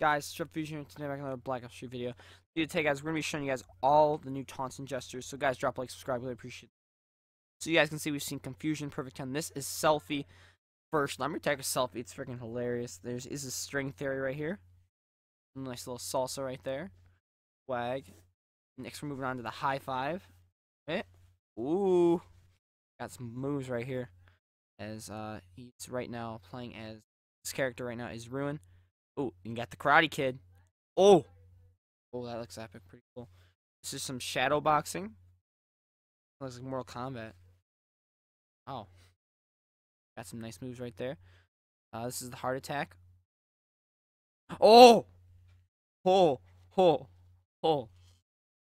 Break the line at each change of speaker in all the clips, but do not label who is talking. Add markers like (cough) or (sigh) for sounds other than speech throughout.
Guys, Strip Fusion today back another Black Ops 3 video. Today, guys, we're gonna be showing you guys all the new taunts and gestures. So, guys, drop a like, subscribe, really appreciate it. So, you guys can see we've seen Confusion, Perfect 10. This is Selfie. First, let me take a selfie. It's freaking hilarious. There's is a string theory right here. Nice little salsa right there. Wag. Next, we're moving on to the high five. Okay. Ooh. Got some moves right here. As uh, he's right now playing as this character right now is Ruin. Oh, you got the Karate Kid. Oh, oh, that looks epic. Pretty cool. This is some shadow boxing. Looks like Mortal Kombat. Oh, got some nice moves right there. Uh, this is the heart attack. Oh, oh, oh, oh,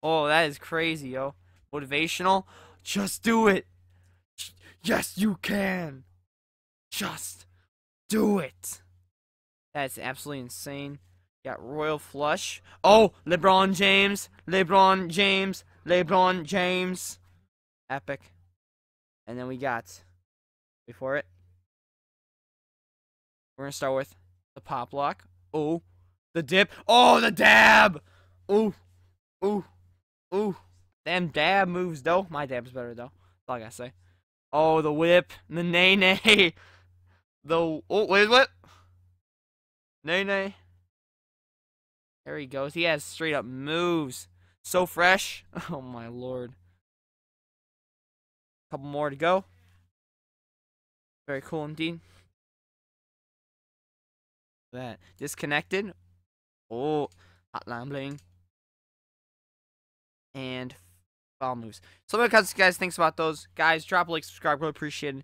oh, that is crazy, yo. Motivational. Just do it. Yes, you can. Just do it. That's absolutely insane. Got Royal Flush. Oh, LeBron James. LeBron James. LeBron James. Epic. And then we got, before it, we're going to start with the pop lock. Oh, the dip. Oh, the dab. Ooh, ooh, ooh. Damn dab moves, though. My dab's better, though. That's all I got to say. Oh, the whip. The nae nae. (laughs) The, oh, wait, what? Nay. There he goes. He has straight up moves. So fresh. (laughs) Oh my lord. Couple more to go. Very cool indeed. That disconnected. Oh, hotline bling. And foul moves. So, what guys thinks about those guys? Drop a like, subscribe, really appreciate it.